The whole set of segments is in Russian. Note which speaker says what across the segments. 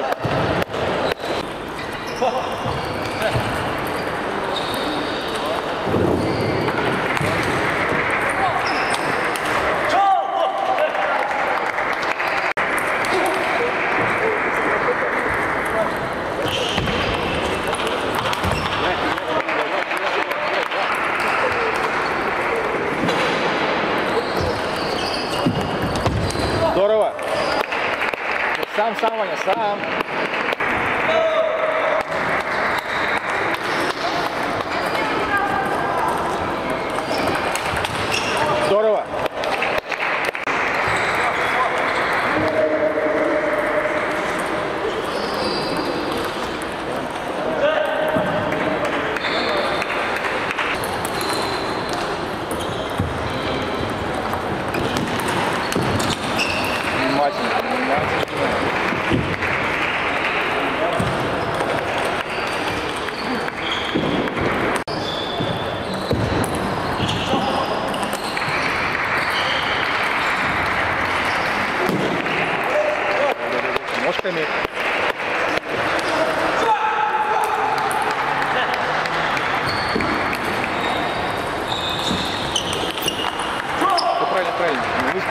Speaker 1: Хорошо. Сам, сам, Ваня, сам.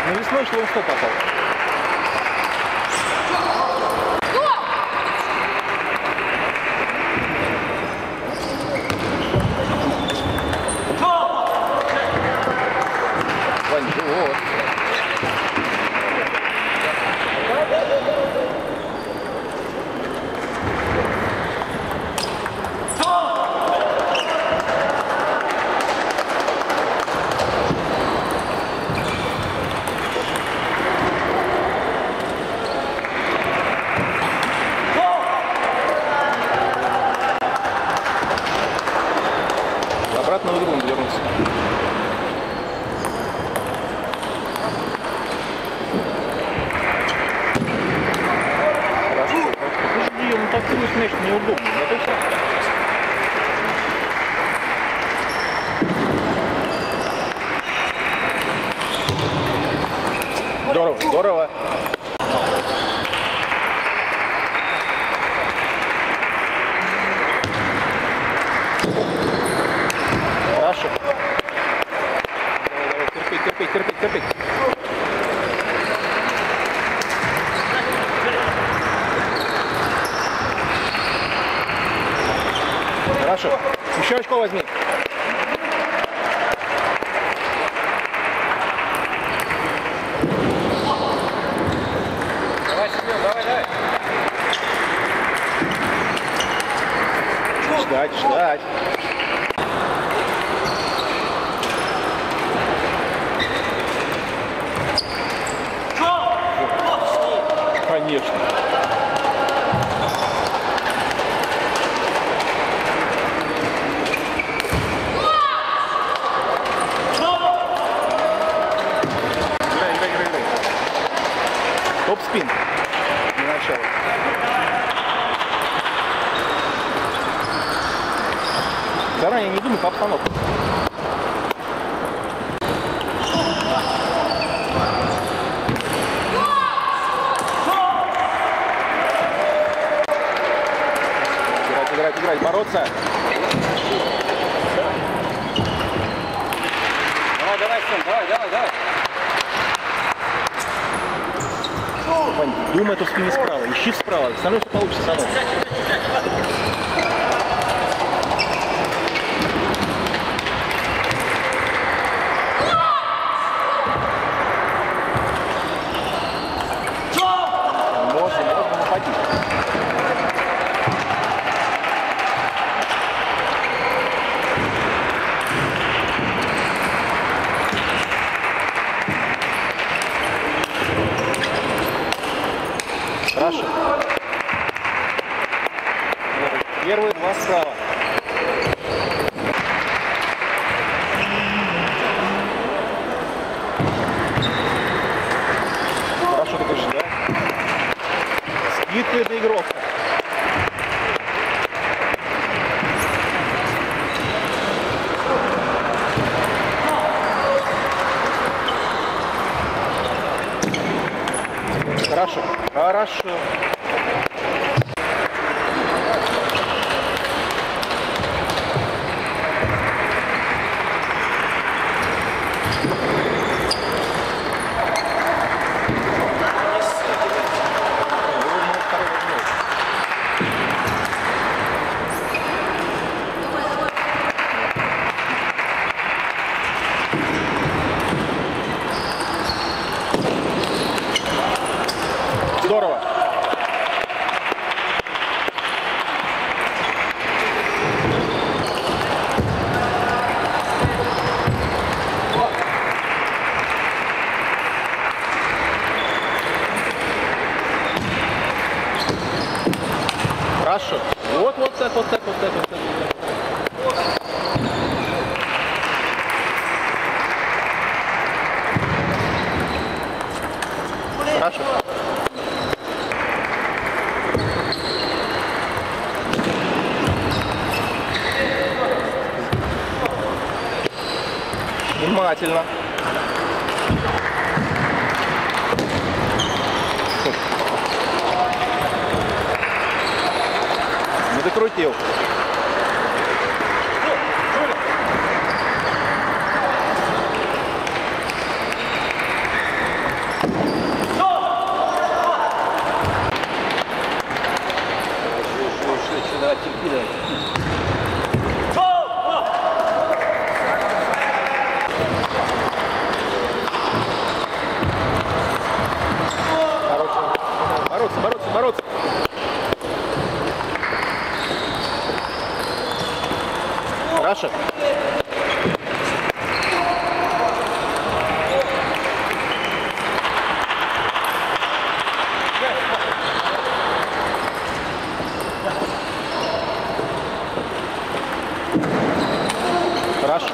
Speaker 1: На весной шло в попал. Здорово, здорово. Хорошо. Давай, давай, терпеть, терпеть, терпеть, терпеть. Хорошо. Еще очко возьми.
Speaker 2: Давай, Семен, давай, давай.
Speaker 1: Ждать, ждать. Обстановке. Играть, играть, играть, бороться.
Speaker 2: Давай, давай, Сем, давай, давай, давай.
Speaker 1: Думай, то спине справа, ищи справа, все получится само. Можно, можно находить. Хорошо. Главный игрок. Хорошо, хорошо. Здорово. Хорошо. Вот, вот так, вот так, вот так, вот так. Хорошо. Внимательно. Не докрутил.
Speaker 2: Ушли сюда, терпи,
Speaker 1: Бороться, бороться, бороться. Хорошо. Хорошо.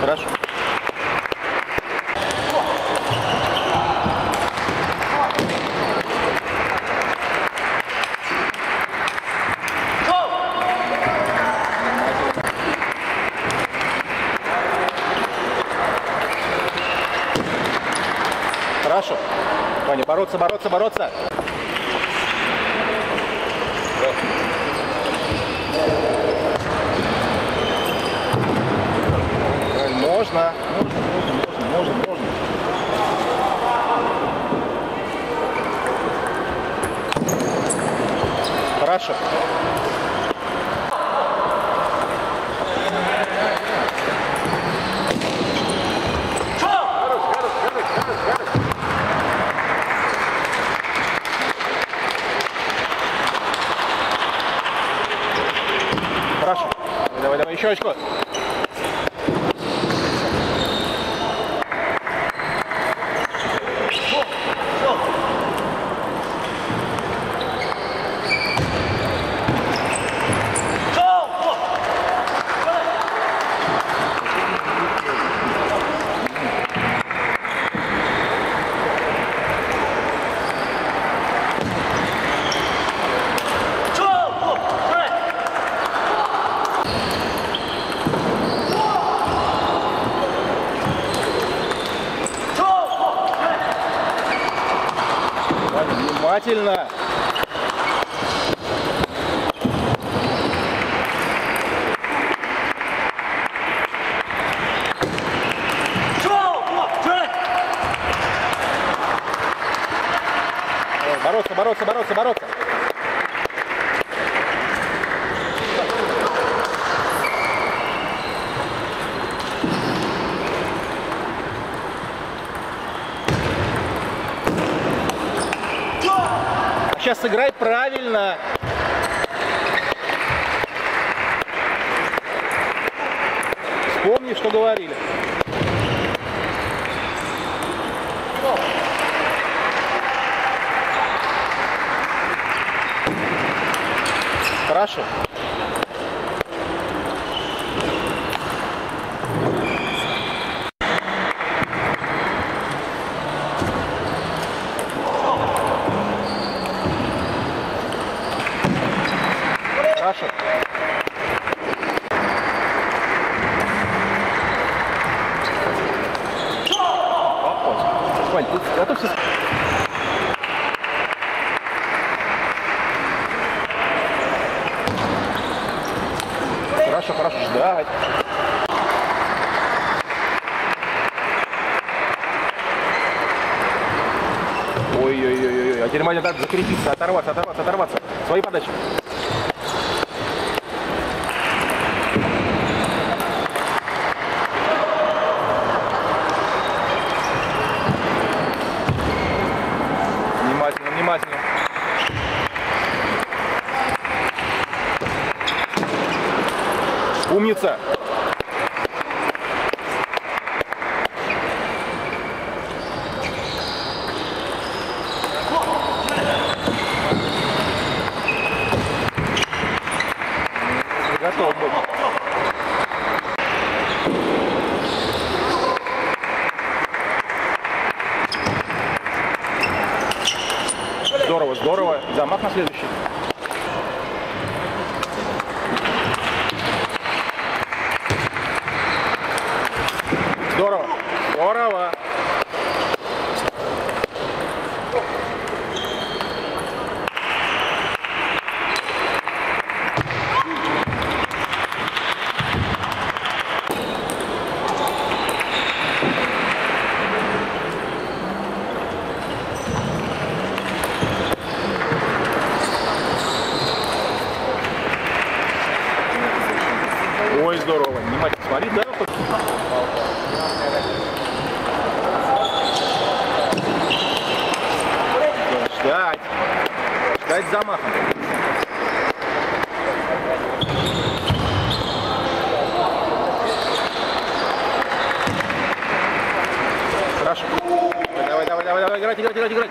Speaker 1: Хорошо. Хорошо. Ваня, бороться, бороться, бороться. Можно. Можно, можно, можно, можно. Хорошо. Давай, давай, еще очко. Ваня, внимательно. Давай, Бороться, бороться, бороться, бороться. Сейчас сыграй правильно. Вспомни, что говорили. Хорошо. Ждать. Ой-ой-ой-ой. А теперь надо закрепиться, оторваться, оторваться, оторваться. Свои подачи. Внимательно, внимательно. Умница. Готов был. Здорово, здорово. Замах на следующий. Здорово. Здорово. Ой, здорово. Смотри, да? Ждать. Ждать замаха. Хорошо. Давай, давай, давай, давай, играть, играть, играть, играть.